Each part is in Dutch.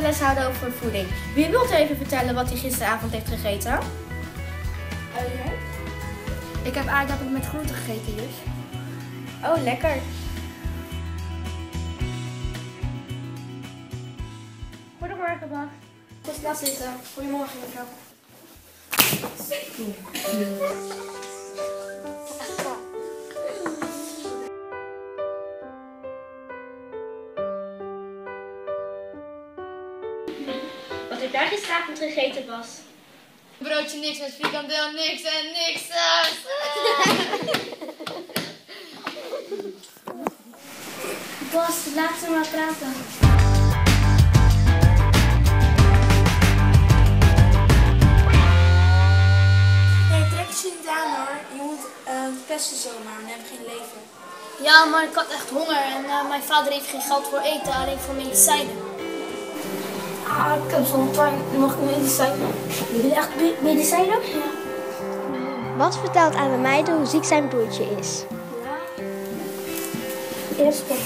les houden over voeding. Wie wilt even vertellen wat hij gisteravond heeft gegeten? Ik heb aardappelen met groenten gegeten, juf. Oh, lekker. Goedemorgen, Bas. Snel zitten. Goedemorgen, mevrouw. Heb jij gisteravond gegeten, Bas? Broodje niks met frikandel, niks en niks saus. Bas, laat ze maar praten. Nee, trek je niet aan hoor. Je moet uh, pesten zomaar en hebben geen leven. Ja, maar ik had echt honger en eh, mijn vader heeft geen geld voor eten, alleen voor medicijnen. Ah, ik heb zo'n pijn. Mag ik medicijnen? Je wil echt me- medicijnen? Ja. Bas vertelt aan de meiden hoe ziek zijn broertje is. Eerst wat.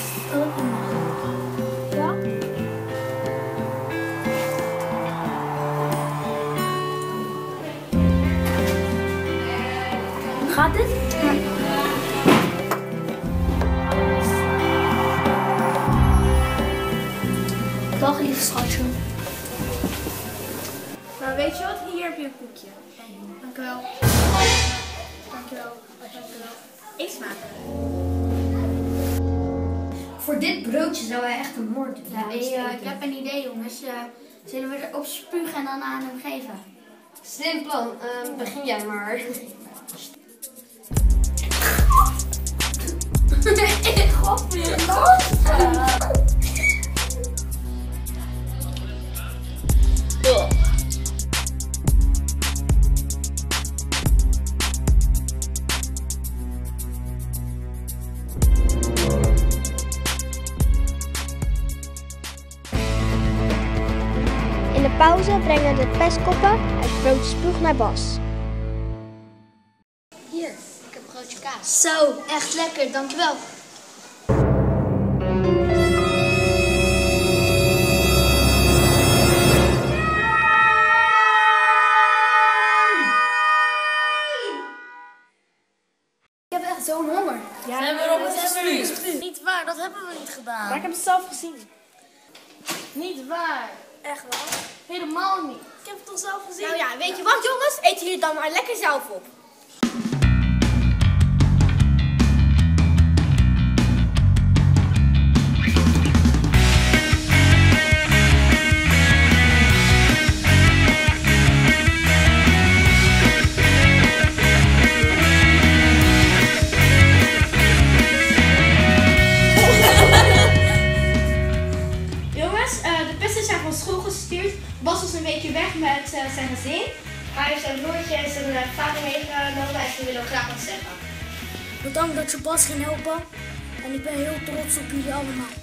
Ja? Gaat dit? Dag lieve schatje. Nou, weet je wat? Hier heb je een koekje. Dank u wel. Dank u wel. Dank u wel. Eet smaken. Voor dit broodje zou hij echt een moord doen. Ja, ik, eh, ik heb een idee, jongens. Eh, zullen we erop spugen en dan aan hem geven? Slim plan. Ehm, begin jij maar. In de pauze brengen de pestkoppen het broodje spuug naar Bas. Hier, ik heb een broodje kaas. Zo, echt lekker, dankjewel. Ik heb echt zo'n honger. Ja, Zijn we erop gestuurd? Niet waar, dat hebben we niet gedaan. Maar ik heb het zelf gezien. Niet waar. Echt wel? Helemaal niet. Ik heb het toch zelf gezien? Nou ja, weet je wat jongens? Eet hier dan maar lekker zelf op. een weekje weg met eh, zijn gezin. Hij heeft zijn broertje en zijn eh, vader meegenomen en ze willen graag wat zeggen. Bedankt dat je Bas ging helpen. En ik ben heel trots op jullie allemaal.